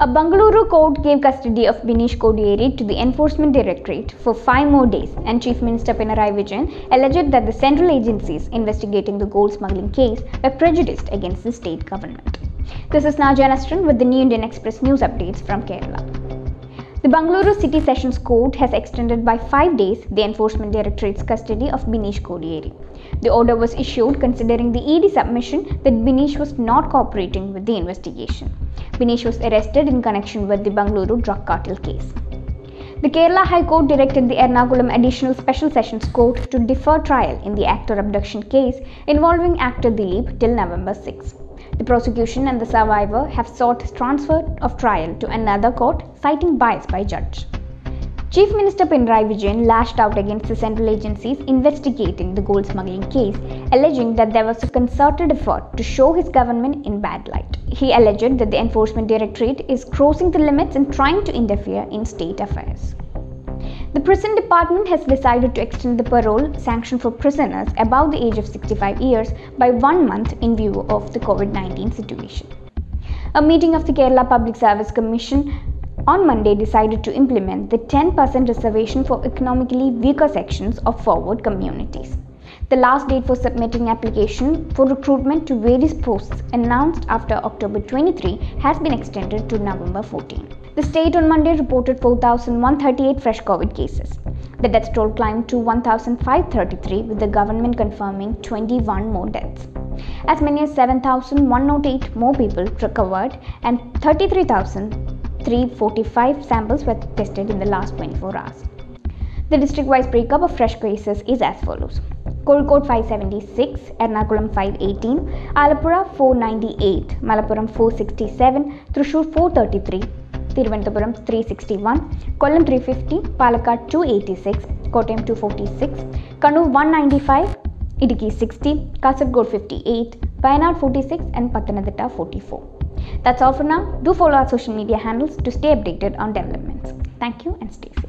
A Bangalore court gave custody of Bineesh Kodiyeri to the Enforcement Directorate for five more days, and Chief Minister Pinarayi Vijayan alleged that the central agencies investigating the gold smuggling case were prejudiced against the state government. This is Naja Nastran with the New Indian Express news updates from Kerala. The Bangalore City Sessions Court has extended by five days the Enforcement Directorate's custody of Bineesh Kodiyeri. The order was issued considering the ED submission that Bineesh was not cooperating with the investigation. Bineesh was arrested in connection with the Bangalore drug cartel case. The Kerala High Court directed the Ernakulam Additional Special Sessions Court to defer trial in the actor abduction case involving actor Dileep till November 6. The prosecution and the survivor have sought transfer of trial to another court, citing bias by judge. Chief Minister Pinarayi Vijayan lashed out against the central agencies investigating the gold smuggling case, alleging that there was a concerted effort to show his government in bad light. He alleged that the Enforcement Directorate is crossing the limits and trying to interfere in state affairs. The prison department has decided to extend the parole sanction for prisoners above the age of 65 years by one month in view of the COVID 19 situation. A meeting of the Kerala Public Service Commission on Monday decided to implement the 10% reservation for economically weaker sections of forward communities. The last date for submitting application for recruitment to various posts announced after October 23 has been extended to November 14. The state on Monday reported 4,138 fresh COVID cases. The death toll climbed to 1,533 with the government confirming 21 more deaths. As many as 7,108 more people recovered and 33,000 345 samples were tested in the last 24 hours. The district wise breakup of fresh cases is as follows Kozhikode 576, Ernakulam 518, Alappuzha 498, Malappuram 467, Thrissur 433, Thiruvananthapuram 361, Kollam 350, Palakkad 286, Kottayam 246, Kannur 195, Idukki 60, Kasaragod 58, Wayanad 46 and Pathanamthitta 44. That's all for now. Do follow our social media handles to stay updated on developments. Thank you and stay safe.